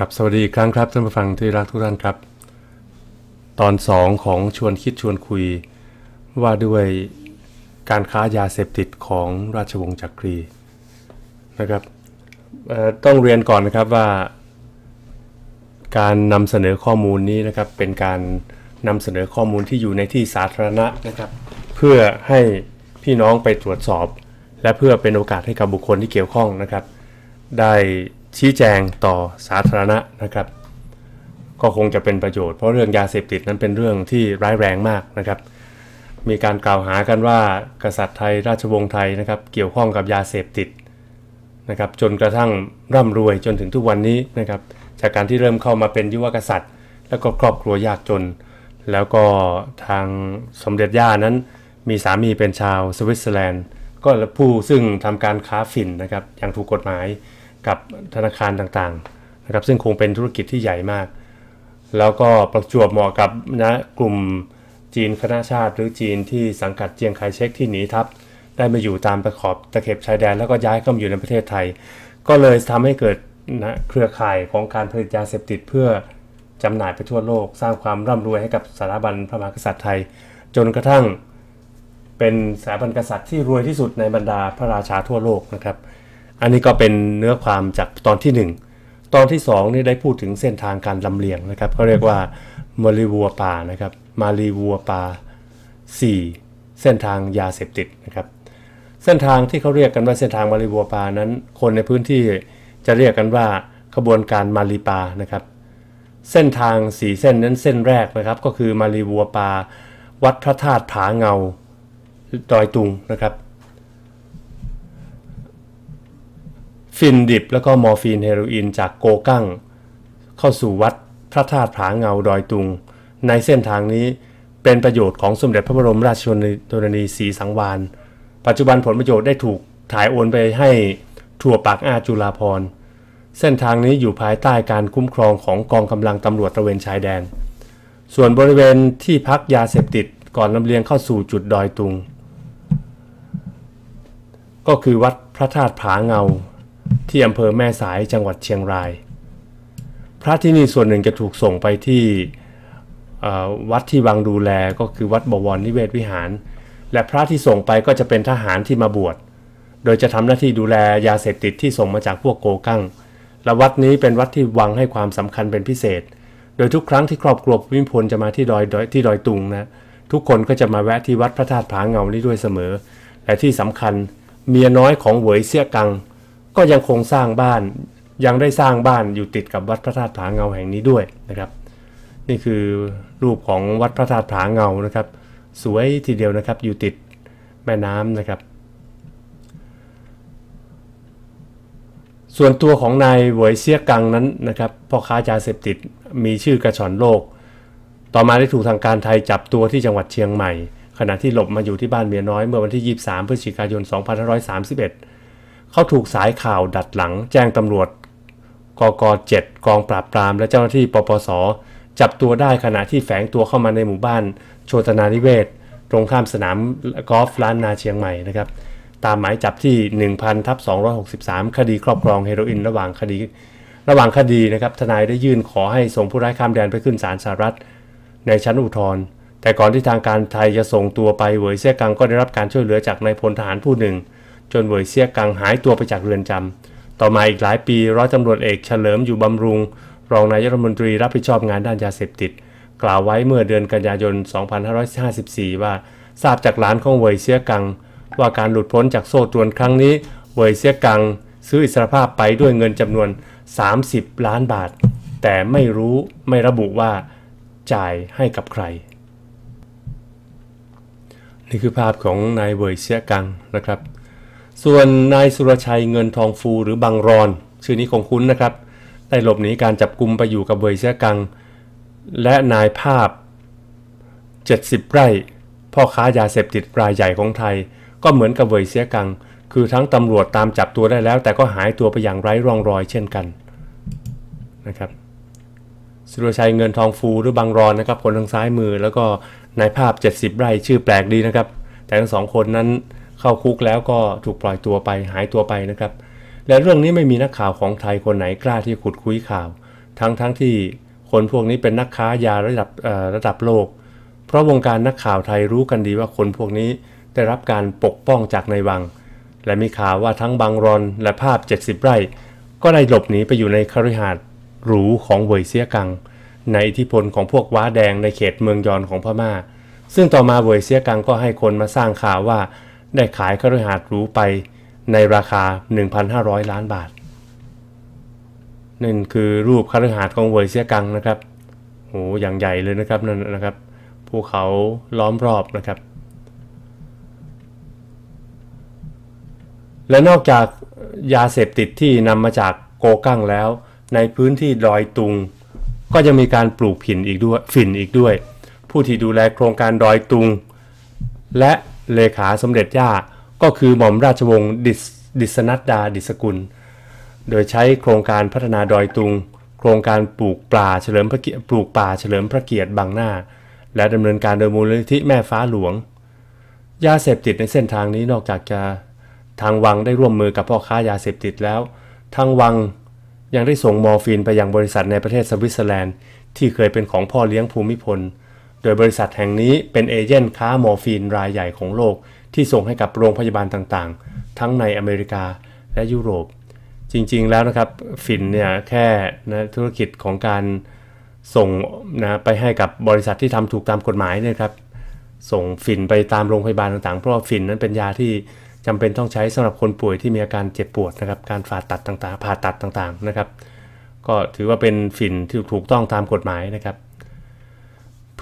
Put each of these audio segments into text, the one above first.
ครับสวัสดีอีกครั้งครับท่านผู้ฟังที่รักทุกท่านครับ ตอนสองของชวนคิดชวนคุย ว่าด้วยการค้ายาเสพติดของราชวงศ์จักรีนะครับต้องเรียนก่อนนะครับว่า การนำเสนอข้อมูลนี้นะครับเป็นการนำเสนอข้อมูลที่อยู่ในที่สาธารณะนะครับ เพื่อให้พี่น้องไปตรวจสอบ และเพื่อเป็นโอกาสให้กับบุคคลที่เกี่ยวข้องนะครับ ได้ ชี้แจงต่อสาธารณะนะครับ ก็คงจะเป็นประโยชน์เพราะเรื่องยาเสพติดนั้นเป็นเรื่องที่ร้ายแรงมากนะครับ มีการกล่าวหากันว่ากษัตริย์ไทยราชวงศ์ไทยนะครับ เกี่ยวข้องกับยาเสพติดนะครับ จนกระทั่งร่ำรวยจนถึงทุกวันนี้นะครับ จากการที่เริ่มเข้ามาเป็นยุวกษัตริย์ แล้วก็ครอบครัวยากจน แล้วก็ทางสมเด็จย่านั้นมีสามีเป็นชาวสวิตเซอร์แลนด์ ก็ผู้ซึ่งทำการค้าฝิ่นนะครับอย่างถูกกฎหมาย กับธนาคารต่างๆนะครับซึ่งคงเป็นธุรกิจที่ใหญ่มาก แล้วก็ประจวบเหมาะกับนะกลุ่มจีนคณะชาติ หรือจีนที่สังกัดเจียงไคเชกที่หนีทัพได้มาอยู่ตามตะขอบตะเข็บชายแดนแล้วก็ย้ายเข้ามาอยู่ในประเทศไทย ก็เลยทำให้เกิดนะเครือข่ายของการผลิตยาเสพติดเพื่อจำหน่ายไปทั่วโลก สร้างความร่ำรวยให้กับสถาบันพระมหากษัตริย์ไทย จนกระทั่งเป็นสถาบันกษัตริย์ที่รวยที่สุดในบรรดาพระราชาทั่วโลกนะครับ อันนี้ก็เป็นเนื้อความจากตอนที่ 1 ตอนที่2นี่ได้พูดถึงเส้นทางการลำเลียงนะครับเขาเรียกว่ามารีวัวปานะครับมารีวัวป่า4 เส้นทางยาเสพติดนะครับเส้นทางที่เขาเรียกกันว่าเส้นทางมารีวัวปานั้น คนในพื้นที่จะเรียกกันว่าขบวนการมารีปานะครับ เส้นทางสีเส้นนั้นเส้นแรกนะครับ ก็คือมารีวัวปา วัดพระธาตุผาเงาดอยตุงนะครับ ฝิ่นดิบแล้วก็มอร์ฟีนเฮโรอีนจากโกกั้ง เข้าสู่วัดพระธาตุผาเงาดอยตุง ในเส้นทางนี้เป็นประโยชน์ของสมเด็จพระบรมราชชนนีศรีสังวาลย์ ปัจจุบันผลประโยชน์ได้ถูกถ่ายโอนไปให้ถั่วปากอาจุลาพรเส้นทางนี้อยู่ภายใต้การคุ้มครองของกองกำลังตำรวจตระเวนชายแดน ส่วนบริเวณที่พักยาเสพติดก่อนลำเลียงเข้าสู่จุดดอยตุง ก็คือวัดพระธาตุผาเงา ที่อำเภอแม่สายจังหวัดเชียงราย พระที่นี่ส่วนหนึ่งจะถูกส่งไปที่วัดที่วังดูแลก็คือวัดบวรนิเวศวิหาร และพระที่ส่งไปก็จะเป็นทหารที่มาบวช โดยจะทำหน้าที่ดูแลยาเสพติดที่ส่งมาจากพวกโกกั้ง และวัดนี้เป็นวัดที่วังให้ความสำคัญเป็นพิเศษ โดยทุกครั้งที่ครอบครัวพิมพลจะมาที่ดอยที่ดอยตุงนะทุกคนก็จะมาแวะที่วัดพระธาตุผาเงานี้ด้วยเสมอ และที่สำคัญเมียน้อยของเหวยเสี่ยกัง ก็ยังคงสร้างบ้านยังได้สร้างบ้านอยู่ติดกับวัดพระธาตุผาเงาแห่งนี้ด้วยนะครับ นี่คือรูปของวัดพระธาตุผาเงานะครับ สวยทีเดียวนะครับอยู่ติดแม่น้ำนะครับ ส่วนตัวของนายหวยเซียกังนั้นนะครับพ่อค้ายาเสพติดมีชื่อกระชอนโลก ต่อมาได้ถูกทางการไทยจับตัวที่จังหวัดเชียงใหม่ ขณะที่หลบมาอยู่ที่บ้านเมียน้อยเมื่อวันที่ 23 พฤศจิกายน 2531 เขาถูกสายข่าวดัดหลังแจ้งตำรวจกก7กองปราบปรามและเจ้าหน้าที่ปปส จับตัวได้ขณะที่แฝงตัวเข้ามาในหมู่บ้าน โชตนานิเวศ ตรงข้ามสนามกอล์ฟล้านนาเชียงใหม่นะครับ ตามหมายจับที่ 1000ทับ263 คดีครอบครองเฮโรอีนระหว่างคดี ระหว่างคดีนะครับทนายได้ยื่นขอให้ส่งผู้ร้ายข้ามแดนไปขึ้นศาลสหรัฐ ในชั้นอุทธรณ์แต่ก่อนที่ทางการไทยจะส่งตัวไปเวยเซียกังก็ได้รับการช่วยเหลือจากนายพลทหารผู้หนึ่ง จนเวยเซียกังหายตัวไปจากเรือนจำ ต่อมาอีกหลายปีร้อยตำรวจเอกเฉลิมอยู่บำรุง รองนายรัฐมนตรีรับผิดชอบงานด้านยาเสพติด กล่าวไว้เมื่อเดือนกันยายน 2554 ว่าทราบจากหลานของเวยเซียกัง ว่าการหลุดพ้นจากโซ่ตรวนครั้งนี้เวยเซียกัง ซื้ออิสรภาพไปด้วยเงินจำนวน 30 ล้านบาท แต่ไม่รู้ไม่ระบุว่าจ่ายให้กับใคร นี่คือภาพของนายเวยเซียกังนะครับ ส่วนนายสุรชัยเงินทองฟูหรือบังรอน ชื่อนี้คงคุ้นนะครับ ได้หลบหนีการจับกลุมไปอยู่กับเวยเซียกัง และนายภาพ 70 ไร่ พ่อค้ายาเสพติดรายใหญ่ของไทย ก็เหมือนกับเวยเซียกัง คือทั้งตำรวจตามจับตัวได้แล้ว แต่ก็หายตัวไปอย่างไร้ร่องรอยเช่นกันนะครับสุรชัยเงินทองฟูหรือบังรอนนะครับคนทางซ้ายมือ แล้วก็นายภาพ 70 ไร่ชื่อแปลกดีนะครับ แต่ทั้งสองคนนั้น เข้าคุกแล้วก็ถูกปล่อยตัวไปหายตัวไปนะครับ และเรื่องนี้ไม่มีนักข่าวของไทยคนไหนกล้าที่ขุดคุยข่าว ทั้งทั้งที่คนพวกนี้เป็นนักค้ายาระดับระดับโลก เพราะวงการนักข่าวไทยรู้กันดีว่าคนพวกนี้ได้รับการปกป้องจากในวัง และมีข่าวว่าทั้งบางรอนและภาพ 70 ไร่ ก็ได้หลบหนีไปอยู่ในคฤหาสน์หรูของเวยเซียกัง ในอิทธิพลของพวกว้าแดงในเขตเมืองยอนของพม่า ซึ่งต่อมาเวยเซียกังก็ให้คนมาสร้างข่าวว่า ได้ขายคฤหาสน์หรูไปในราคา 1,500 ล้านบาท นั่นคือรูปคฤหาสน์ของเวยเซียกังนะครับโหอย่างใหญ่เลยนะครับนั่นนะครับภูเขาล้อมรอบนะครับ และนอกจากยาเสพติดที่นำมาจากโกกั้งแล้ว ในพื้นที่ดอยตุง ก็ยังมีการปลูกผินอีกด้วยฝิ่นอีกด้วย ผู้ที่ดูแลโครงการดอยตุง และ เลขาสมเด็จย่าก็คือหม่อมราชวงศ์ดิษดิษนัดดาดิสกุล โดยใช้โครงการพัฒนาดอยตุง โครงการปลูกปลาเฉลิมพระเกียรติปลูกป่าเฉลิมพระเกียรติบางหน้า และดำเนินการโดยมูลนิธิแม่ฟ้าหลวง ยาเสพติดในเส้นทางนี้นอกจากจะทางวังได้ร่วมมือกับพ่อค้ายาเสพติดแล้ว ทางวังยังได้ส่งมอร์ฟีนไปยังบริษัทในประเทศสวิตเซอร์แลนด์ ที่เคยเป็นของพ่อเลี้ยงภูมิพล โดยบริษัทแห่งนี้เป็น agent ค้ามอร์ฟีนรายใหญ่ของโลก ที่ส่งให้กับโรงพยาบาลต่างๆ ทั้งในอเมริกาและยุโรป จริงๆแล้วนะครับฝิ่นเนี่ยแค่นะธุรกิจของการส่งนะไปให้กับบริษัทที่ทำถูกตามกฎหมายนี่ยครับ ส่งฟินไปตามโรงพยาบาลต่างๆ เพราะว่าฟินนั้นเป็นยาที่จำเป็นต้องใช้สำหรับคนป่วยที่มีอาการเจ็บปวดนะครับ การผ่าตัดต่างๆ ผ่าตัดต่างๆนะครับ ก็ถือว่าเป็นฟินที่ถูกต้องตามกฎหมายนะครับ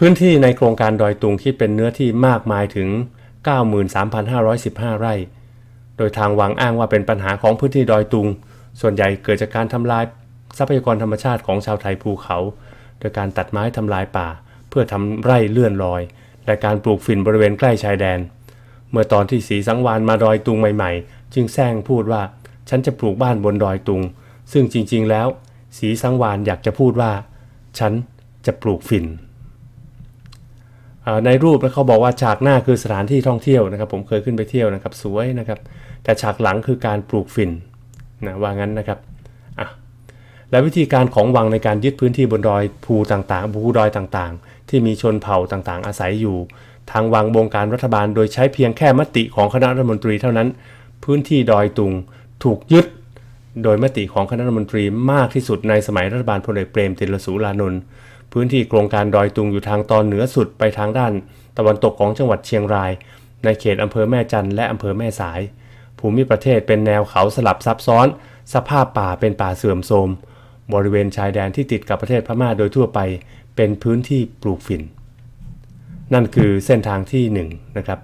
พื้นที่ในโครงการดอยตุงคิดเป็นเนื้อที่มากมายถึง 93,515 ไร่ โดยทางวังอ้างว่าเป็นปัญหาของพื้นที่ดอยตุง ส่วนใหญ่เกิดจากการทำลายทรัพยากรธรรมชาติของชาวไทยภูเขา โดยการตัดไม้ทำลายป่า เพื่อทำไร่เลื่อนลอย และการปลูกฝิ่นบริเวณใกล้ชายแดน เมื่อตอนที่สีสังวานมาดอยตุงใหม่ๆ จึงแซงพูดว่า ฉันจะปลูกบ้านบนดอยตุง ซึ่งจริงๆแล้ว สีสังวานอยากจะพูดว่า ฉันจะปลูกฝิ่น ในรูปนะเขาบอกว่าฉากหน้าคือสถานที่ท่องเที่ยวนะครับ ผมเคยขึ้นไปเที่ยวนะครับ สวยนะครับ แต่ฉากหลังคือการปลูกฝิ่นนะว่างั้นนะครับอะและวิธีการของวังในการยึดพื้นที่บนดอยภูต่างๆภูดอยต่างๆ ที่มีชนเผ่าต่างๆ อาศัยอยู่ ทางวังบงการรัฐบาล โดยใช้เพียงแค่มติของคณะรัฐมนตรีเท่านั้น พื้นที่ดอยตุงถูกยึด โดยมติของคณะรัฐมนตรีมากที่สุดในสมัยรัฐบาลพลเอกเปรมติลสูรานนท์ พื้นที่โครงการดอยตุงอยู่ทางตอนเหนือสุดไปทางด้านตะวันตกของจังหวัดเชียงราย ในเขตอำเภอแม่จันและอำเภอแม่สาย ภูมิประเทศเป็นแนวเขาสลับซับซ้อน สภาพป่าเป็นป่าเสื่อมโทรม บริเวณชายแดนที่ติดกับประเทศพม่าโดยทั่วไป เป็นพื้นที่ปลูกฝิ่น นั่นคือเส้นทางที่1นนะครับ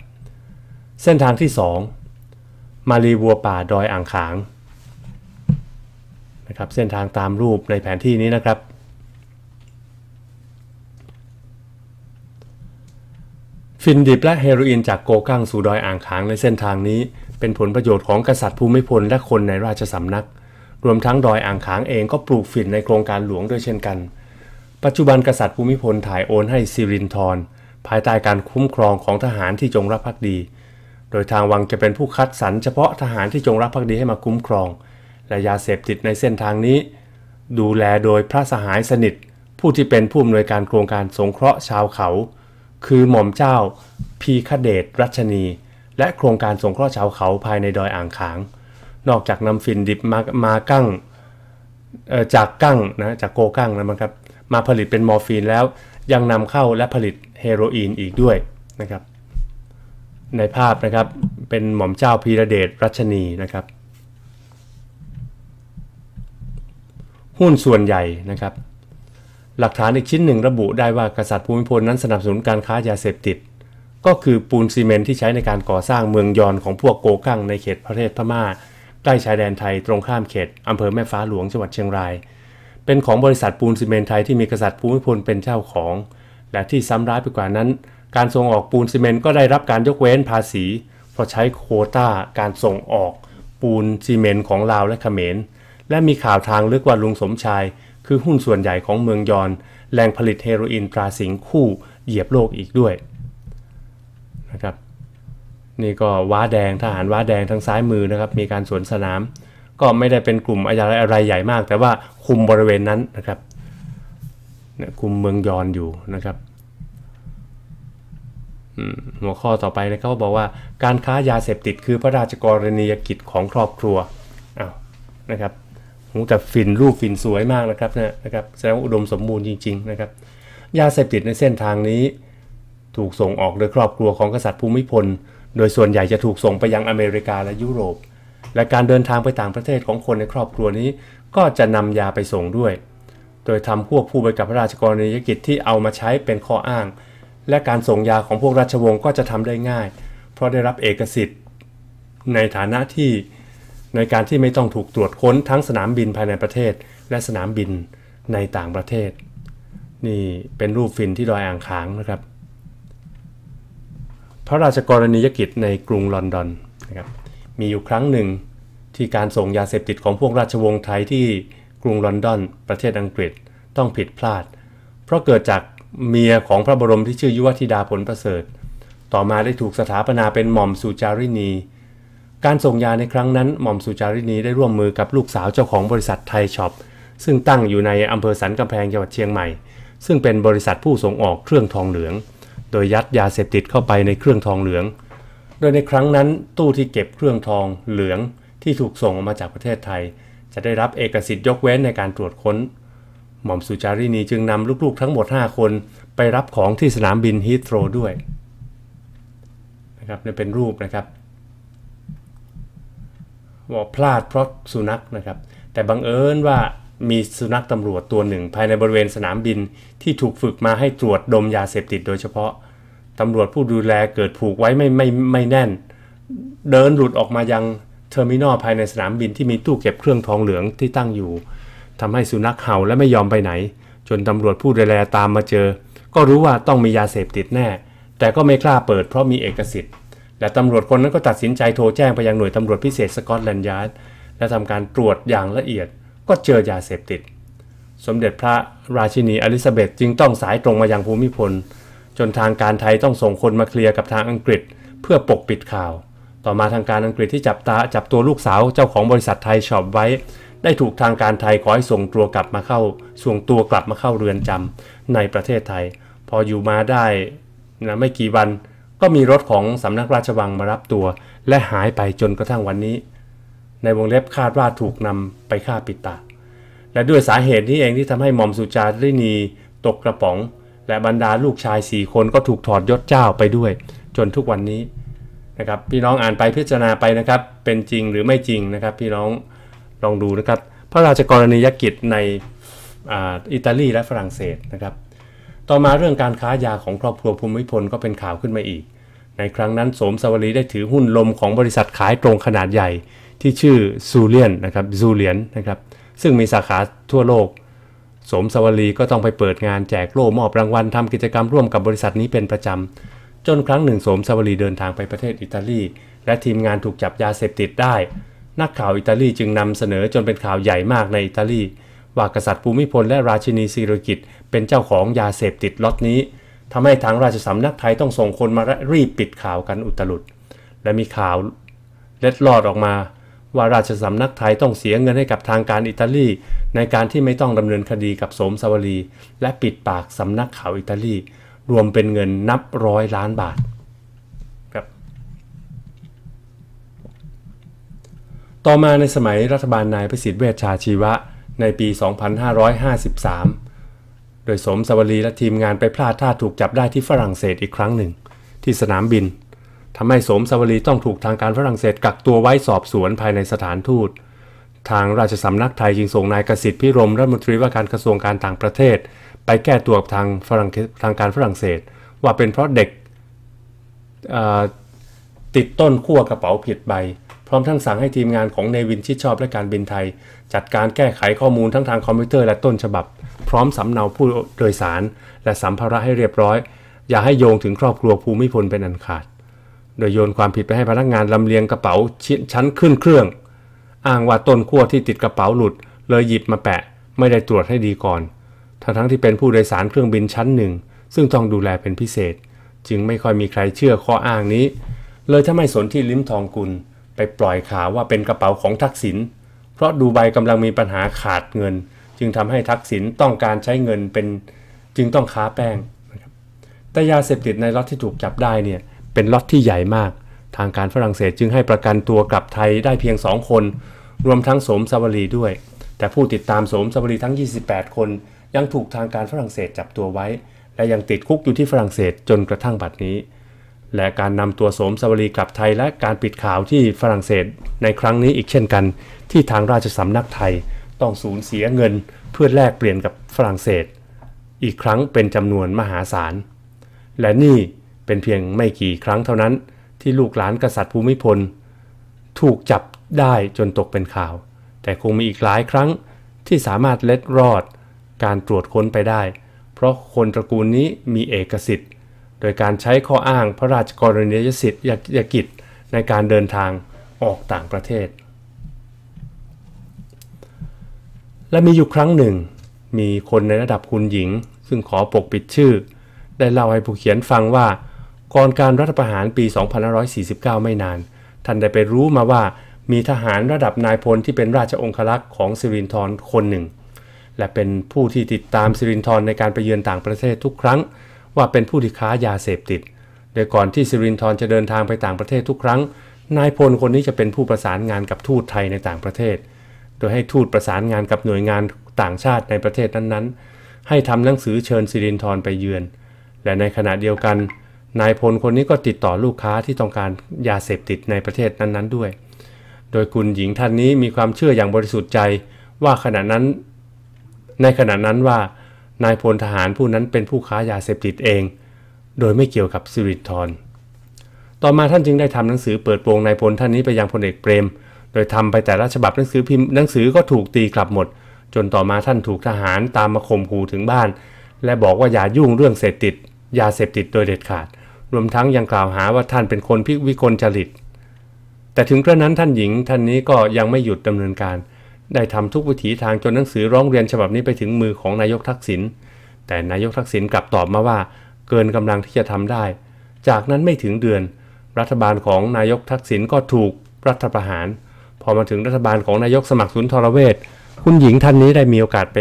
เส้นทางที่ 2 มารีวัวป่าดอยอ่างขางนะครับเส้นทางตามรูปในแผนที่นี้นะครับ ฟินดิบและเฮโรอีนจากโกกั้งสู่ดอยอ่างขางในเส้นทางนี้ เป็นผลประโยชน์ของกษัตริย์ภูมิพลและคนในราชสำนัก รวมทั้งดอยอ่างขางเองก็ปลูกฝิ่นในโครงการหลวงด้วยเช่นกัน ปัจจุบันกษัตริย์ภูมิพลถ่ายโอนให้ซิรินทรภายใต้การคุ้มครองของทหารที่จงรักภักดี โดยทางวังจะเป็นผู้คัดสรรเฉพาะทหารที่จงรักภักดีให้มาคุ้มครอง และยาเสพติดในเส้นทางนี้ ดูแลโดยพระสหายสนิท ผู้ที่เป็นผู้อำนวยการโครงการสงเคราะห์ชาวเขา คือหม่อมเจ้าภีศเดชรัชนี และโครงการสงเคราะห์ชาวเขาภายในดอยอ่างขาง นอกจากนำฝิ่นดิบมามากั้งจากกั้งนะจากโกกั้งนะครับมาผลิตเป็นมอร์ฟีนแล้วยังนำเข้าและผลิตเฮโรอีนอีกด้วยนะครับ ในภาพนะครับเป็นหม่อมเจ้าภีศเดชรัชนีนะครับ หุ้นส่วนใหญ่นะครับ หลักฐานอีกชิ้นหนึ่งระบุได้ว่ากษัตริย์ภูมิพลนั้นสนับสนุนการค้ายาเสพติด ก็คือปูนซีเมนต์ที่ใช้ในการก่อสร้างเมืองยอนของพวกโกกั้งในเขตประเทศพม่า ใกล้ชายแดนไทยตรงข้ามเขตอำเภอแม่ฟ้าหลวงจังหวัดเชียงราย เป็นของบริษัทปูนซีเมนต์ไทยที่มีกษัตริย์ภูมิพลเป็นเจ้าของ และที่ซ้ำร้ายไปกว่านั้น การส่งออกปูนซีเมนต์ก็ได้รับการยกเว้นภาษี เพราะใช้โควต้าการส่งออกปูนซีเมนต์ของลาวและเขมร และมีข่าวทางลึกว่าลุงสมชาย คือหุ้นส่วนใหญ่ของเมืองยอนแหล่งผลิตเฮโรอีนตราสิงคู่เหยียบโลกอีกด้วยนะครับนี่ก็ว้าแดงทหารว้าแดงทางซ้ายมือนะครับมีการสวนสนาม ก็ไม่ได้เป็นกลุ่มอะไรอะไรใหญ่มาก แต่ว่าคุมบริเวณนั้นนะครับนะคุมเมืองยอนอยู่นะครับหัวข้อต่อไปนะครับบอกว่าการค้ายาเสพติดคือพระราชกรณียกิจของครอบครัวอ้าวนะครับ หูแต่ฟินรูปฟินสวยมากนะครับนะนะครับแสดงว่าอุดมสมบูรณ์จริงๆนะครับยาเสพติดในเส้นทางนี้ ถูกส่งออกโดยครอบครัวของกษัตริย์ภูมิพล โดยส่วนใหญ่จะถูกส่งไปยังอเมริกาและยุโรป และการเดินทางไปต่างประเทศของคนในครอบครัวนี้ ก็จะนำยาไปส่งด้วย โดยทำควบคู่ไปกับพระราชกรณียกิจที่เอามาใช้เป็นข้ออ้าง และการส่งยาของพวกราชวงศ์ก็จะทำได้ง่าย เพราะได้รับเอกสิทธิ์ ในฐานะที่ ในการที่ไม่ต้องถูกตรวจค้นทั้งสนามบินภายในประเทศ และสนามบินในต่างประเทศ นี่เป็นรูปฟินที่ดอยอ่างขางนะครับ พระราชกรณียกิจในกรุงลอนดอนนะครับมีอยู่ครั้งหนึ่งที่การส่งยาเสพติดของพวกราชวงศ์ไทยที่กรุงลอนดอน ประเทศอังกฤษต้องผิดพลาด เพราะเกิดจากเมียของพระบรมที่ชื่อยุวธิดาผลประเสริฐ ต่อมาได้ถูกสถาปนาเป็นหม่อมสุจารินี การส่งยาในครั้งนั้นหม่อมสุจารินีได้ร่วมมือกับลูกสาวเจ้าของบริษัทไทยช็อปซึ่งตั้งอยู่ในอำเภอสันกำแพงจังหวัดเชียงใหม่ ซึ่งเป็นบริษัทผู้ส่งออกเครื่องทองเหลือง โดยยัดยาเสพติดเข้าไปในเครื่องทองเหลือง โดยในครั้งนั้นตู้ที่เก็บเครื่องทองเหลืองที่ถูกส่งออกมาจากประเทศไทย จะได้รับเอกสิทธิ์ยกเว้นในการตรวจค้น หม่อมสุจารินีจึงนำลูกๆทั้งหมด 5 คนไปรับของที่สนามบินฮีทโรด้วยนะครับนี่เป็นรูปนะครับ บอกพลาดเพราะสุนัขนะครับ แต่บังเอิญว่ามีสุนัขตำรวจตัวหนึ่ง ภายในบริเวณสนามบินที่ถูกฝึกมาให้ตรวจดมยาเสพติดโดยเฉพาะตำรวจผู้ดูแลเกิดผูกไว้ไม่ไม่ไม่แน่น เดินหลุดออกมายัง terminal ภายในสนามบินที่มีตู้เก็บเครื่องทองเหลืองที่ตั้งอยู่ทำให้สุนัขเห่าและไม่ยอมไปไหน จนตำรวจผู้ดูแลตามมาเจอ ก็รู้ว่าต้องมียาเสพติดแน่ แต่ก็ไม่กล้าเปิดเพราะมีเอกสิทธิ์ และตำรวจคนนั้นก็ตัดสินใจโทรแจ้งไปยังหน่วยตำรวจพิเศษสกอตแลนด์ยาร์ดและทำการตรวจอย่างละเอียดก็เจอยาเสพติด สมเด็จพระราชินีอลิซาเบธจึงต้องสายตรงมายังภูมิพล จนทางการไทยต้องส่งคนมาเคลียร์กับทางอังกฤษ เพื่อปกปิดข่าว ต่อมาทางการอังกฤษที่จับตาจับตัวลูกสาวเจ้าของบริษัทไทยช็อปไว้ ได้ถูกทางการไทยขอให้ส่งตัวกลับมาเข้าส่งตัวกลับมาเข้าเรือนจำในประเทศไทย พออยู่มาได้นะไม่กี่วัน ก็มีรถของสำนักราชวังมารับตัว และหายไปจนกระทั่งวันนี้ ในวงเล็บคาดว่าถูกนำไปฆ่าปิดตาและด้วยสาเหตุนี้เองที่ทำให้หม่อมสุจารินีตกกระป๋อง และบรรดาลูกชาย4คนก็ถูกถอดยศเจ้าไปด้วย จนทุกวันนี้นะครับพี่น้องอ่านไปพิจารณาไปนะครับ เป็นจริงหรือไม่จริงนะครับ พี่น้องลองดูนะครับ พระราชกรณียกิจในอิตาลีและฝรั่งเศสนะครับ ต่อมาเรื่องการค้ายาของครอบครัวภูมิพลก็เป็นข่าวขึ้นมาอีก ในครั้งนั้นโสมสวรีได้ถือหุ้นลมของบริษัทขายตรงขนาดใหญ่ ที่ชื่อซูเลียนนะครับซูเลียนนะครับซึ่งมีสาขาทั่วโลก สมสวรีก็ต้องไปเปิดงานแจกโล่มอบรางวัลทำกิจกรรมร่วมกับบริษัทนี้เป็นประจำ จนครั้งหนึ่งสมสวรีเดินทางไปประเทศอิตาลี และทีมงานถูกจับยาเสพติดได้ นักข่าวอิตาลีจึงนำเสนอจนเป็นข่าวใหญ่มากในอิตาลี ว่ากษัตริย์ภูมิพลและราชินีสิริกิตเป็นเจ้าของยาเสพติดล็อตนี้ทำให้ทางราชสำนักไทยต้องส่งคนมารีบปิดข่าวกันอุตลุด และมีข่าวเล็ดลอดออกมาว่าราชสำนักไทยต้องเสียเงินให้กับทางการอิตาลี ในการที่ไม่ต้องดำเนินคดีกับโสมสวรี และปิดปากสำนักข่าวอิตาลี รวมเป็นเงินนับร้อยล้านบาทครับต่อมาในสมัยรัฐบาลนายประสิทธิ์เวชชาชีวะ ในปี 2553 โดยสมสวรีและทีมงานไปพลาดท่าถูกจับได้ที่ฝรั่งเศสอีกครั้งหนึ่ง ที่สนามบินทำให้สมสวรีต้องถูกทางการฝรั่งเศสกักตัวไว้สอบสวนภายในสถานทูต ทางราชสำนักไทยจึงส่งนายกสิทธิ์พิรมรัฐมนตรีว่าการกระทรวงการต่างประเทศ ไปแก้ตัวกับทางฝรั่งทางการฝรั่งเศส ว่าเป็นเพราะเด็กติดต้นขั้วกระเป๋าผิดใบ พร้อมทั้งสั่งให้ทีมงานของเนวินชิดชอบและการบินไทย จัดการแก้ไขข้อมูลทั้งทางคอมพิวเตอร์และต้นฉบับ พร้อมสำเนาผู้โดยสาร และสัมภาระให้เรียบร้อย อย่าให้โยงถึงครอบครัวภูมิพลเป็นอันขาด โดยโยนความผิดไปให้พนักงานลำเลียงกระเป๋าชั้นขึ้นเครื่อง อ้างว่าต้นขั้วที่ติดกระเป๋าหลุด เลยหยิบมาแปะ ไม่ได้ตรวจให้ดีก่อน ทั้งทั้งที่เป็นผู้โดยสารเครื่องบินชั้นหนึ่งซึ่งต้องดูแลเป็นพิเศษ จึงไม่ค่อยมีใครเชื่อข้ออ้างนี้ เลยถ้าไม่สนที่ลิ้มทองกุล ไปปล่อยข่าวว่าเป็นกระเป๋าของทักษิณเพราะดูไบกำลังมีปัญหาขาดเงิน จึงทำให้ทักษิณต้องการใช้เงินเป็นจึงต้องค้าแป้งนะครับแต่ยาเสพติดในล็อตที่ถูกจับได้เนี่ยเป็นล็อตที่ใหญ่มาก ทางการฝรั่งเศสจึงให้ประกันตัวกลับไทยได้เพียง 2 คน รวมทั้งโสมสวลีด้วย แต่ผู้ติดตามโสมสวลีทั้ง 28 คน ยังถูกทางการฝรั่งเศสจับตัวไว้ และยังติดคุกอยู่ที่ฝรั่งเศสจนกระทั่งบัดนี้ และการนำตัวโสมสวลีกลับไทยและการปิดข่าวที่ฝรั่งเศสในครั้งนี้อีกเช่นกัน ที่ทางราชสำนักไทยต้องสูญเสียเงินเพื่อแลกเปลี่ยนกับฝรั่งเศส อีกครั้งเป็นจำนวนมหาศาล และนี่เป็นเพียงไม่กี่ครั้งเท่านั้น ที่ลูกหลานกษัตริย์ภูมิพล ถูกจับได้จนตกเป็นข่าว แต่คงมีอีกหลายครั้งที่สามารถเล็ดรอด การตรวจค้นไปได้ เพราะคนตระกูลนี้มีเอกสิทธิ์ โดยการใช้ข้ออ้างพระราชกรณียสิทธิยกิจในการเดินทางออกต่างประเทศ และมีอยู่ครั้งหนึ่ง มีคนในระดับคุณหญิง ซึ่งขอปกปิดชื่อ ได้เล่าให้ผู้เขียนฟังว่า ก่อนการรัฐประหารปี 2549 ไม่นาน ท่านได้ไปรู้มาว่ามีทหารระดับนายพลที่เป็นราชองครักษ์ของสิรินทรคนหนึ่ง และเป็นผู้ที่ติดตามสิรินทรในการไปเยือนต่างประเทศทุกครั้ง ว่าเป็นผู้ที่ค้ายาเสพติด โดยก่อนที่สิรินทรจะเดินทางไปต่างประเทศทุกครั้ง นายพลคนนี้จะเป็นผู้ประสานงานกับทูตไทยในต่างประเทศ โดยให้ทูตประสานงานกับหน่วยงานต่างชาติในประเทศนั้นๆ ให้ทำหนังสือเชิญสิรินทรไปเยือน และในขณะเดียวกัน นายพลคนนี้ก็ติดต่อลูกค้าที่ต้องการยาเสพติดในประเทศนั้นๆด้วย โดยคุณหญิงท่านนี้มีความเชื่ออย่างบริสุทธิ์ใจว่าขณะนั้น ในขณะนั้นว่า นายพลทหารผู้นั้นเป็นผู้ค้ายาเสพติดเอง โดยไม่เกี่ยวกับสิรินทรต่อมาท่านจึงได้ทำหนังสือเปิดโปงนายพลท่านนี้ไปยังพลเอกเปรม โดยทำไปแต่ละฉบับหนังสือพิมพ์หนังสือก็ถูกตีกลับหมด จนต่อมาท่านถูกทหารตามมาข่มขู่ถึงบ้าน และบอกว่าอย่ายุ่งเรื่องเสพติด ยาเสพติดโดยเด็ดขาด รวมทั้งยังกล่าวหาว่าท่านเป็นคนพิวิกลจริต แต่ถึงกระนั้นท่านหญิงท่านนี้ก็ยังไม่หยุดดำเนินการ ได้ทำทุกวิถีทางจนหนังสือร้องเรียนฉบับนี้ไปถึงมือของนายกทักษิณแต่นายกทักษิณกลับตอบมาว่า เกินกำลังที่จะทำได้ จากนั้นไม่ถึงเดือน รัฐบาลของนายกทักษิณก็ถูกรัฐประหาร พอมาถึงรัฐบาลของนายกสมัครสุนทรเวชคุณหญิงท่านนี้ได้มีโอกาสไป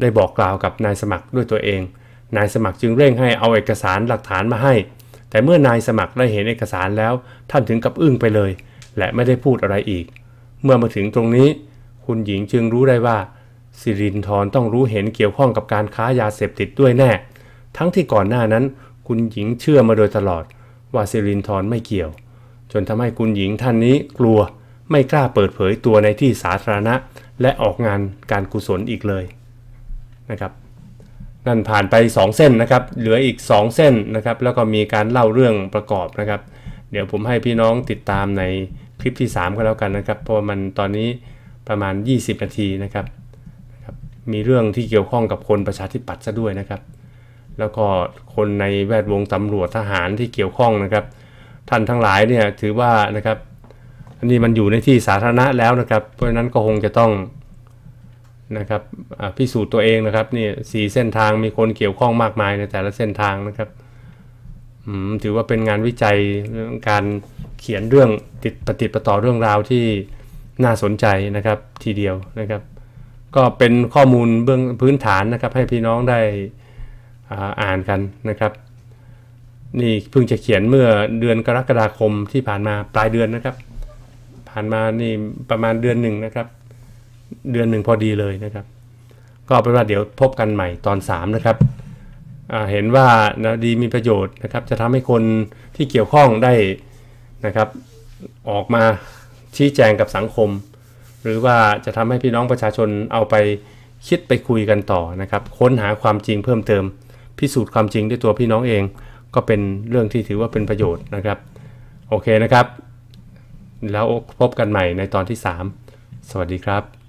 ได้บอกกล่าวกับนายสมัครด้วยตัวเอง นายสมัครจึงเร่งให้เอาเอกสารหลักฐานมาให้ แต่เมื่อนายสมัครได้เห็นเอกสารแล้วท่านถึงกับอึ้งไปเลย และไม่ได้พูดอะไรอีก เมื่อมาถึงตรงนี้ คุณหญิงจึงรู้ได้ว่า สิรินทรต้องรู้เห็นเกี่ยวข้องกับการค้ายาเสพติดด้วยแน่ ทั้งที่ก่อนหน้านั้น คุณหญิงเชื่อมาโดยตลอด ว่าสิรินทรไม่เกี่ยว จนทำให้คุณหญิงท่านนี้กลัวไม่กล้าเปิดเผยตัวในที่สาธารณะ และออกงานการกุศลอีกเลยนะครับนั่นผ่านไป 2 เส้นนะครับ เหลืออีก 2 เส้นนะครับ แล้วก็มีการเล่าเรื่องประกอบนะครับ เดี๋ยวผมให้พี่น้องติดตามในคลิปที่ 3 ก็แล้วกันนะครับ เพราะมันตอนนี้ ประมาณ 20 นาทีนะครับมีเรื่องที่เกี่ยวข้องกับคนประชาธิปัตย์ซะด้วยนะครับ แล้วก็คนในแวดวงตำรวจทหารที่เกี่ยวข้องนะครับ ท่านทั้งหลายเนี่ยถือว่านะครับอันนี้มันอยู่ในที่สาธารณะแล้วนะครับ เพราะฉะนั้นก็คงจะต้องนะครับพิสูจน์ตัวเองนะครับนี่สี่เส้นทางมีคนเกี่ยวข้องมากมายในแต่ละเส้นทางนะครับถือว่าเป็นงานวิจัยเรื่องการเขียนเรื่องติดปฏิปต่อเรื่องราวที่ น่าสนใจนะครับทีเดียวนะครับ ก็เป็นข้อมูลเบื้องพื้นฐานนะครับ ให้พี่น้องได้อาอ่านกันนะครับ นี่เพิ่งจะเขียนเมื่อเดือนกรกฎาคมที่ผ่านมาปลายเดือนนะครับ ผ่านมานี่ประมาณเดือนหนึ่งนะครับ เดือนหนึ่งพอดีเลยนะครับ ก็เป็นว่าเดี๋ยวพบกันใหม่ตอน 3 นะครับเห็นว่านะดีมีประโยชน์นะครับ จะทำให้คนที่เกี่ยวข้องได้นะครับ ออกมา ชี้แจงกับสังคม หรือว่าจะทำให้พี่น้องประชาชนเอาไปคิดไปคุยกันต่อนะครับ ค้นหาความจริงเพิ่มเติม พิสูจน์ความจริงด้วยตัวพี่น้องเอง ก็เป็นเรื่องที่ถือว่าเป็นประโยชน์นะครับ โอเคนะครับ แล้วพบกันใหม่ในตอนที่ 3 สวัสดีครับ